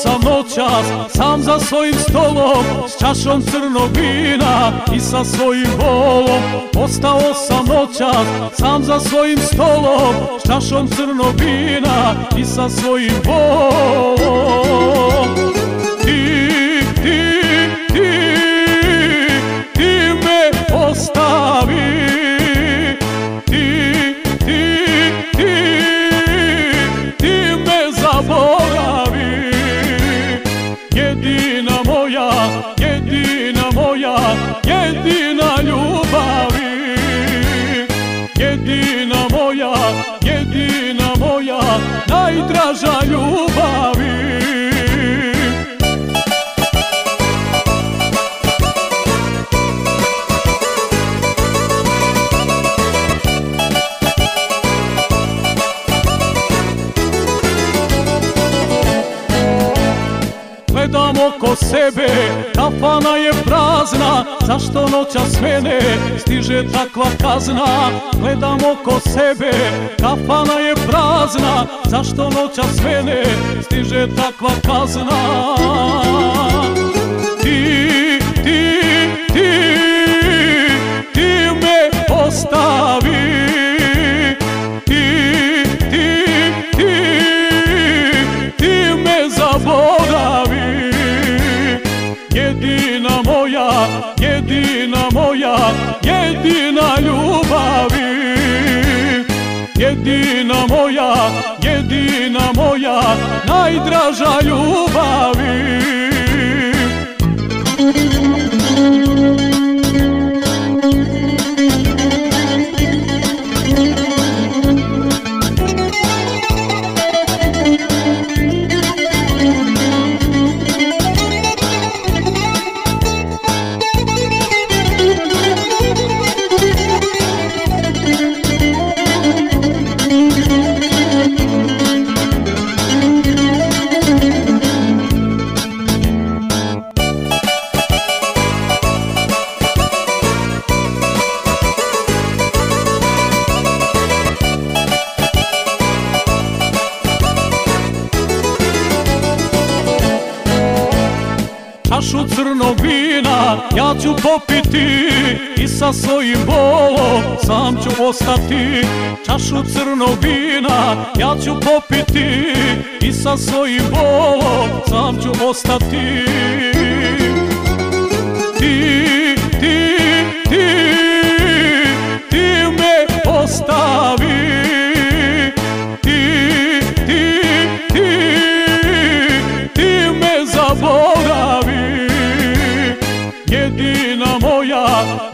Sam noćas sam za svojim stolom S čašom crnog vina i sa svojim volom Ostao sam noćas sam za svojim stolom S čašom crnog vina i sa svojim volom jedina ljubavi Jedina moja, jedina moja, najdraža ljubavi Gledam oko sebe, kafana je prazna Zašto noćas mene stiže takva kazna? Gledam oko sebe, kafana je prazna Zašto noćas mene stiže takva kazna jedina ljubavi. Jedina moja, jedina moja, najdraža ljubavi Čašu crnog vina ja ću popiti I sa svojim bolom sam ću ostati. Čašu crnog vina ja ću popiti I sa svojim bolom sam ću ostati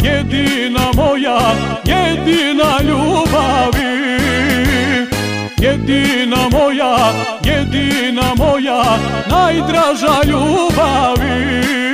jedina moja, jedina ljubavi. Jedina moja, jedina moja, najdraža ljubavi